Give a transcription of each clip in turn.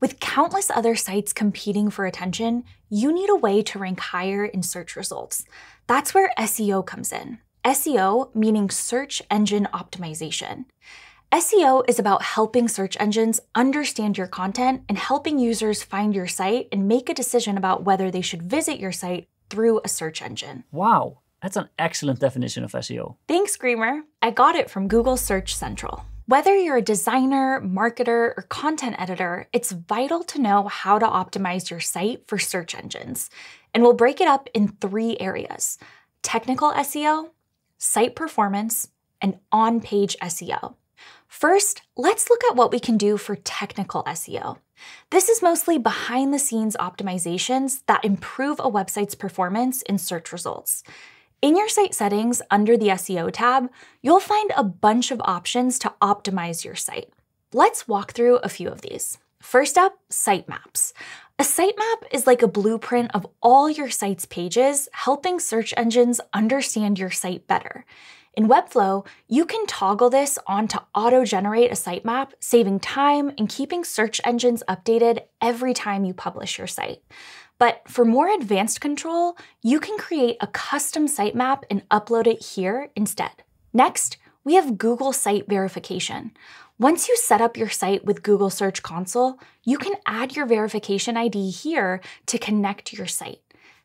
With countless other sites competing for attention, you need a way to rank higher in search results. That's where SEO comes in. SEO meaning search engine optimization. SEO is about helping search engines understand your content and helping users find your site and make a decision about whether they should visit your site through a search engine. Wow, that's an excellent definition of SEO. Thanks, Screamer. I got it from Google Search Central. Whether you're a designer, marketer, or content editor, it's vital to know how to optimize your site for search engines. And we'll break it up in three areas technical SEO, site performance, and on page SEO. First, let's look at what we can do for technical SEO. This is mostly behind the scenes optimizations that improve a website's performance in search results. In your site settings under the SEO tab, you'll find a bunch of options to optimize your site. Let's walk through a few of these. First up, sitemaps. A sitemap is like a blueprint of all your site's pages, helping search engines understand your site better. In Webflow, you can toggle this on to auto-generate a sitemap, saving time and keeping search engines updated every time you publish your site. But for more advanced control, you can create a custom sitemap and upload it here instead. Next, we have Google Site Verification. Once you set up your site with Google Search Console, you can add your verification ID here to connect your site.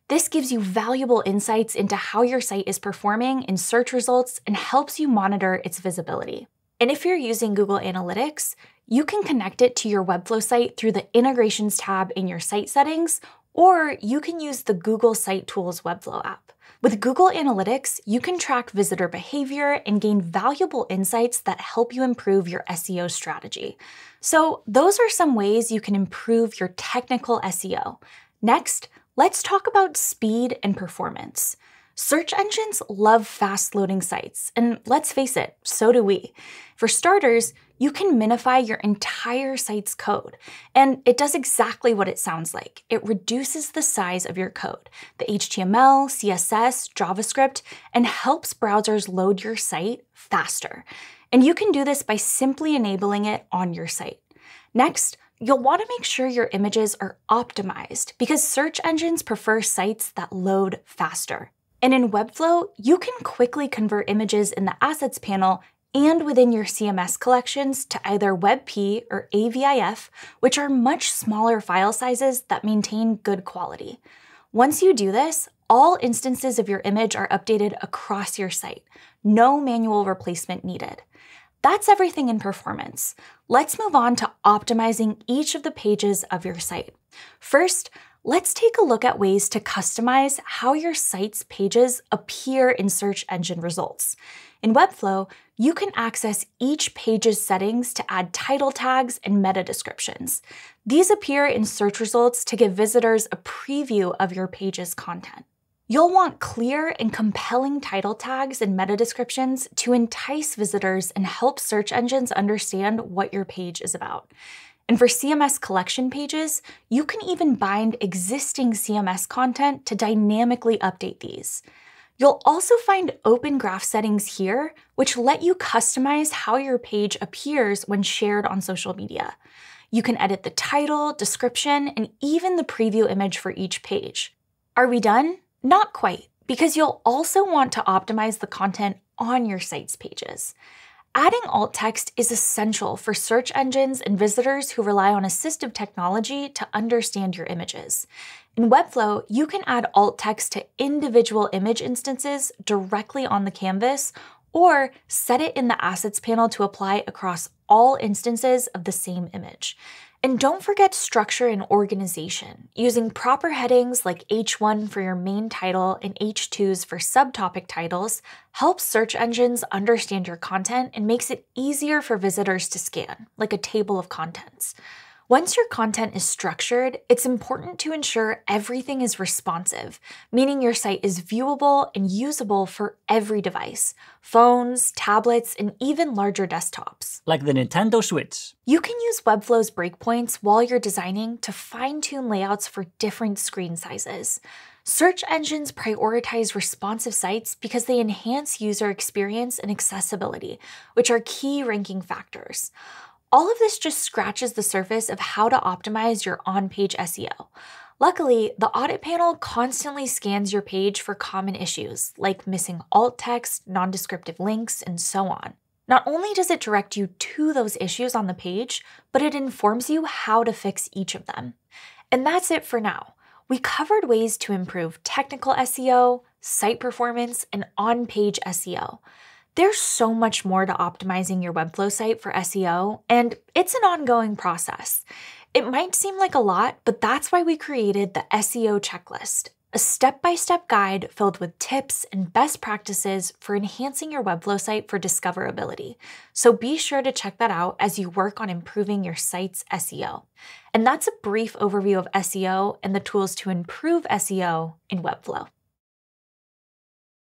This gives you valuable insights into how your site is performing in search results and helps you monitor its visibility. And if you're using Google Analytics, you can connect it to your Webflow site through the Integrations tab in your site settings or you can use the Google Site Tools Webflow app. With Google Analytics, you can track visitor behavior and gain valuable insights that help you improve your SEO strategy. So, those are some ways you can improve your technical SEO. Next, let's talk about speed and performance. Search engines love fast loading sites, and let's face it, so do we. For starters, you can minify your entire site's code, and it does exactly what it sounds like. It reduces the size of your code, the HTML, CSS, JavaScript, and helps browsers load your site faster. And you can do this by simply enabling it on your site. Next, You'll want to make sure your images are optimized because search engines prefer sites that load faster. And in Webflow, you can quickly convert images in the Assets panel and within your CMS collections to either WebP or AVIF, which are much smaller file sizes that maintain good quality. Once you do this, all instances of your image are updated across your site. No manual replacement needed. That's everything in performance. Let's move on to optimizing each of the pages of your site. First, Let's take a look at ways to customize how your site's pages appear in search engine results. In Webflow, you can access each page's settings to add title tags and meta descriptions. These appear in search results to give visitors a preview of your page's content. You'll want clear and compelling title tags and meta descriptions to entice visitors and help search engines understand what your page is about. And for CMS collection pages, you can even bind existing CMS content to dynamically update these. You'll also find open graph settings here, which let you customize how your page appears when shared on social media. You can edit the title, description, and even the preview image for each page. Are we done? Not quite, because you'll also want to optimize the content on your site's pages. Adding alt text is essential for search engines and visitors who rely on assistive technology to understand your images. In Webflow, you can add alt text to individual image instances directly on the canvas or set it in the Assets panel to apply across all instances of the same image. And don't forget structure and organization. Using proper headings like H1 for your main title and H2s for subtopic titles helps search engines understand your content and makes it easier for visitors to scan, like a table of contents. Once your content is structured, it's important to ensure everything is responsive, meaning your site is viewable and usable for every device phones, tablets, and even larger desktops. Like the Nintendo Switch. You can use Webflow's breakpoints while you're designing to fine tune layouts for different screen sizes. Search engines prioritize responsive sites because they enhance user experience and accessibility, which are key ranking factors. All of this just scratches the surface of how to optimize your on page SEO. Luckily, the audit panel constantly scans your page for common issues like missing alt text, nondescriptive links, and so on. Not only does it direct you to those issues on the page, but it informs you how to fix each of them. And that's it for now. We covered ways to improve technical SEO, site performance, and on page SEO. There's so much more to optimizing your Webflow site for SEO, and it's an ongoing process. It might seem like a lot, but that's why we created the SEO checklist, a step by step guide filled with tips and best practices for enhancing your Webflow site for discoverability. So be sure to check that out as you work on improving your site's SEO. And that's a brief overview of SEO and the tools to improve SEO in Webflow.